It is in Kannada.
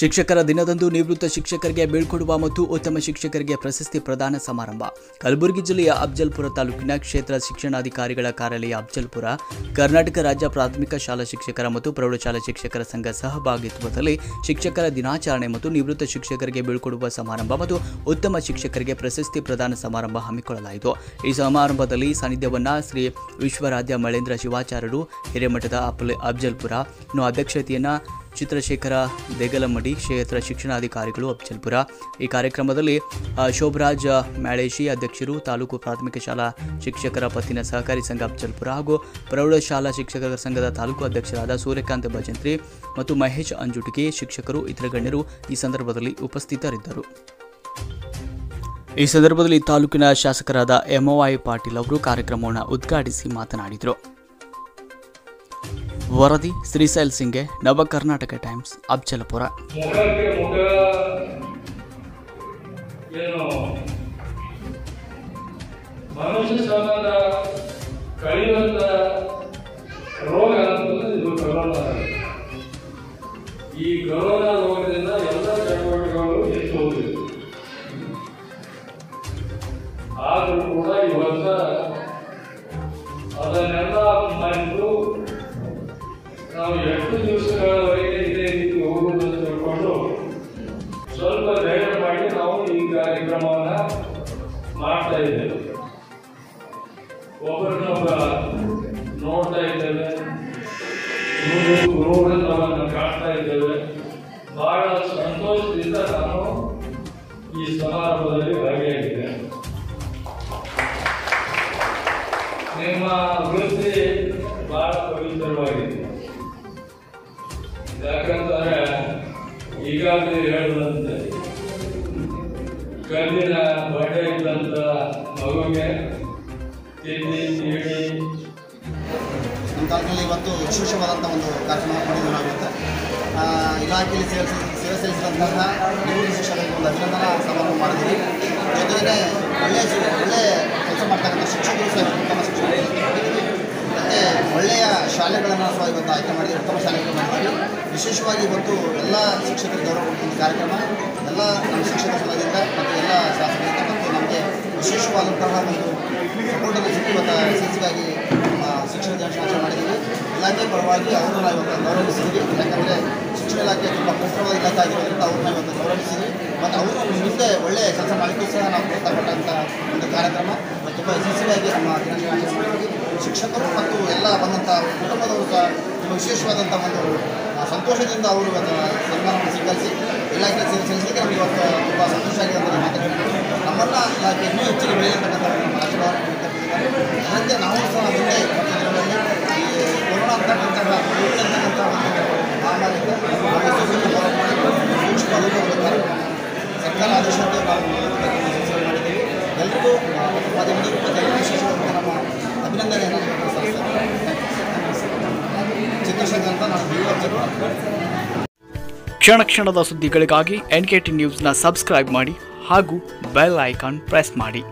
ಶಿಕ್ಷಕರ ದಿನದಂದು ನಿವೃತ್ತ ಶಿಕ್ಷಕರಿಗೆ ಬೀಳ್ಕೊಡುವ ಮತ್ತು ಉತ್ತಮ ಶಿಕ್ಷಕರಿಗೆ ಪ್ರಶಸ್ತಿ ಪ್ರದಾನ ಸಮಾರಂಭ. ಕಲಬುರಗಿ ಜಿಲ್ಲೆಯ ಅಫ್ಜಲ್ಪುರ ತಾಲೂಕಿನ ಕ್ಷೇತ್ರ ಶಿಕ್ಷಣಾಧಿಕಾರಿಗಳ ಕಾರ್ಯಾಲಯ ಅಫ್ಜಲ್ಪುರ, ಕರ್ನಾಟಕ ರಾಜ್ಯ ಪ್ರಾಥಮಿಕ ಶಾಲಾ ಶಿಕ್ಷಕರ ಮತ್ತು ಪ್ರೌಢಶಾಲಾ ಶಿಕ್ಷಕರ ಸಂಘ ಸಹಭಾಗಿತ್ವದಲ್ಲಿ ಶಿಕ್ಷಕರ ದಿನಾಚರಣೆ ಮತ್ತು ನಿವೃತ್ತ ಶಿಕ್ಷಕರಿಗೆ ಬೀಳ್ಕೊಡುವ ಸಮಾರಂಭ ಮತ್ತು ಉತ್ತಮ ಶಿಕ್ಷಕರಿಗೆ ಪ್ರಶಸ್ತಿ ಪ್ರದಾನ ಸಮಾರಂಭ ಹಮ್ಮಿಕೊಳ್ಳಲಾಯಿತು. ಈ ಸಮಾರಂಭದಲ್ಲಿ ಸಾನ್ನಿಧ್ಯವನ್ನ ಶ್ರೀ ವಿಶ್ವರಾಧ್ಯ ಮಳೇಂದ್ರ ಶಿವಾಚಾರ್ಯರು, ಹಿರೇಮಠದ ಅಫ್ಜಲ್ಪುರ ಅಧ್ಯಕ್ಷತೆಯನ್ನ ಚಿತ್ರಶೇಖರ ದೇಗಲಮಡಿ ಕ್ಷೇತ್ರ ಶಿಕ್ಷಣಾಧಿಕಾರಿಗಳು ಅಫ್ಜಲ್ಪುರ. ಈ ಕಾರ್ಯಕ್ರಮದಲ್ಲಿ ಶೋಭರಾಜ ಶೋಭರಾಜ್ ಮ್ಯಾಳೇಶಿ ಅಧ್ಯಕ್ಷರು, ತಾಲೂಕು ಪ್ರಾಥಮಿಕ ಶಾಲಾ ಶಿಕ್ಷಕರ ಪತ್ತಿನ ಸಹಕಾರಿ ಸಂಘ ಅಫ್ಜಲ್ಪುರ ಹಾಗೂ ಪ್ರೌಢಶಾಲಾ ಶಿಕ್ಷಕರ ಸಂಘದ ತಾಲೂಕು ಅಧ್ಯಕ್ಷರಾದ ಸೂರ್ಯಕಾಂತ್ ಭಜಂತ್ರಿ ಮತ್ತು ಮಹೇಶ್ ಅಂಜುಟಿಕೆ ಶಿಕ್ಷಕರು, ಇತರ ಗಣ್ಯರು ಈ ಸಂದರ್ಭದಲ್ಲಿ ಉಪಸ್ಥಿತರಿದ್ದರು. ಈ ಸಂದರ್ಭದಲ್ಲಿ ತಾಲೂಕಿನ ಶಾಸಕರಾದ ಎಂಒಐ ಪಾಟೀಲ್ ಅವರು ಕಾರ್ಯಕ್ರಮವನ್ನು ಉದ್ಘಾಟಿಸಿ ಮಾತನಾಡಿದರು. ವರದಿ ಶ್ರೀಶೈಲ್ ಸಿಂಗೆ ನವ ಕರ್ನಾಟಕ ಟೈಮ್ಸ್ ಅಫ್ಜಲಪುರ ಅಂತ ತಿಳ್ಕೊಂಡು ಸ್ವಲ್ಪ ಧೈರ್ಯ ಮಾಡಿ ನಾವು ಈ ಕಾರ್ಯಕ್ರಮವನ್ನ ಮಾಡ್ತಾ ಇದ್ದೇವೆ. ಒಬ್ಬರನ್ನೊಬ್ಬ ನೋಡ್ತಾ ಇದ್ದೇವೆ. ಗುರು ಗುರುಗಳನ್ನವನ್ನ ಕಾಣ್ತಾ ಇದ್ದೇವೆ. ಬಹಳ ಸಂತೋಷದಿಂದ ನಾನು ಈ ಸಮಾರಂಭದಲ್ಲಿ ಭಾಗಿಯಾಗಿದ್ದೇನೆ. ನಿಮ್ಮ ವೃತ್ತಿ ಬಹಳ ಪವಿತ್ರವಾಗಿದೆ. ಯಾಕಂದ್ರೆ ಈಗಾಗಲೇ ಹೇಳಿದಂತೆ ಕಲ್ಲಿನ ಬಡ್ಡೆ ಇದ್ದಂತ ಮಗುಗೆ ತಿಂಡಿ ನೀಡಿ ತಾಲೂಕಿನಲ್ಲಿ ಇವತ್ತು ವಿಶೇಷವಾದಂಥ ಒಂದು ಕಾರ್ಯಕ್ರಮ ಆ, ಇಲಾಖೆಯಲ್ಲಿ ಸೇವೆ ಸೇವೆ ಸಲ್ಲಿಸಿದಂತಹ ನಿವೃತ್ತ ಒಂದು ಅಭಿನಂದನಾ ಸಮಾರಂಭ ಮಾಡಿದ್ವಿ ಜೊತೆಗೆ ಒಳ್ಳೆಯ ಶಿ- ಒಳ್ಳೆಯ ಕೆಲಸ ಮಾಡ್ತಕ್ಕಂಥ ಶಿಕ್ಷಕರು ಸಹ ಉತ್ತಮ ಶಿಕ್ಷಕರು ಮತ್ತು ಒಳ್ಳೆಯ ಶಾಲೆಗಳನ್ನು ಸಹ ಇವತ್ತು ಆಯ್ಕೆ ಮಾಡಿದ ಉತ್ತಮ ಶಾಲೆಗಳು ಮಾಡ್ತೀವಿ. ವಿಶೇಷವಾಗಿ ಇವತ್ತು ಎಲ್ಲ ಶಿಕ್ಷಕರಿಗೆ ಗೌರವ ಕೊಡ್ತೀನಿ ಕಾರ್ಯಕ್ರಮ. ಎಲ್ಲ ನಮ್ಮ ಶಿಕ್ಷಕ ಸಂಘದಿಂದ ಮತ್ತು ಎಲ್ಲ ಶಾಸಕರಿಂದ ಮತ್ತು ನಮಗೆ ವಿಶೇಷವಾದಂತಹ ಒಂದು ಸಪೋರ್ಟನ್ನು ಸಿಕ್ಕಿ ಇವತ್ತು ಸಿಸಿಗಾಗಿ ನಮ್ಮ ಶಿಕ್ಷಣ ದಿನಾಚರಣೆ ಮಾಡಿದ್ದೀವಿ. ಇಲಾಖೆ ಪರವಾಗಿ ಅವ್ರನ್ನ ಇವತ್ತು ಗೌರವಿಸಿದ್ವಿ ಯಾಕಂದರೆ ಶಿಕ್ಷಣ ಇಲಾಖೆ ತುಂಬ ಪವಿತ್ರವಾದ ಇಲಾಖೆ ಆಗಿರೋದ್ರಿಂದ ಅವ್ರನ್ನ ಇವತ್ತು ಗೌರವಿಸಿದ್ವಿ ಮತ್ತು ಅವರು ಮುಂದೆ ಒಳ್ಳೆಯ ಕೆಲಸ ಮಾಡಲಿಕ್ಕೂ ಸಹ ನಾವು ಪ್ರೋತ್ಸಾಹಪಟ್ಟಂಥ ಒಂದು ಕಾರ್ಯಕ್ರಮ. ಮತ್ತು ತುಂಬ ಯಶಸ್ವಿಯಾಗಿ ನಮ್ಮ ದಿನಾಚರಣೆ ಮಾಡಿದ್ವಿ ಶಿಕ್ಷಕರು ಮತ್ತು ಎಲ್ಲ ಬಂದಂಥ ಕುಟುಂಬದವರು ಸಹ ತುಂಬ ವಿಶೇಷವಾದಂಥ ಒಂದು ಸಂತೋಷದಿಂದ ಅವರು ಅದನ್ನು ಸನ್ಮಾನವನ್ನು ಸ್ವೀಕರಿಸಿ ಇಲಾಖೆ ಸಲ್ಲಿಸಲಿಕ್ಕೆ ನಮಗೆ ಇವತ್ತು ತುಂಬ ಸಂತೋಷ ಆಗಿದೆ ಅಂತ ಮಾತಾಡ್ತೀವಿ ನಮ್ಮನ್ನು ಇಲಾಖೆ ಇನ್ನೂ ಹೆಚ್ಚಿಗೆ ನಮ್ಮ ಆಶೀರ್ವಾದ ನಾವು ಸಹ ಮುಂದೆ ಇವತ್ತಿನ ದಿನಗಳಲ್ಲಿ ಈ ಕೊರೋನಾ ಅಂತಕ್ಕಂತಹ ಕೋವಿಡ್ ಅಂತಕ್ಕಂಥ ಒಂದು ಮಹಾಮಾರಿಯಿಂದ ನಾವು ಯಶಸ್ವಿಯಾಗಿ ಹೋರಾಟ ಮಾಡಿ ಸೂಕ್ಷ್ಮವಾದ ಒಂದು ಕಾರ್ಯಕ್ರಮ ಸರ್ಕಾರ ಆದೇಶದಂತೆ ನಾವು ಯಶಸ್ವಿ ಮಾಡಿದ್ದೀವಿ ಎಲ್ರಿಗೂ ಆ, ಮಾಧ್ಯಮದವರು ಮತ್ತು ಎಲ್ಲ ವಿಶೇಷವಾದಂಥ ನಮ್ಮ ಅಭಿನಂದನೆಯನ್ನು ಸಲ್ಲಿಸ್ತೇನೆ ಚಿತ್ರಶಂಕ ಅಂತ ನಾನು ಯುವ ಕ್ಷಣ ಕ್ಷಣದ ಸುದ್ದಿಗಳಿಗಾಗಿ ಎನ್ ಕೆ ಟಿ ನ್ಯೂಸ್ನ ಸಬ್ಸ್ಕ್ರೈಬ್ ಮಾಡಿ ಹಾಗೂ ಬೆಲ್ ಐಕಾನ್ ಪ್ರೆಸ್ ಮಾಡಿ.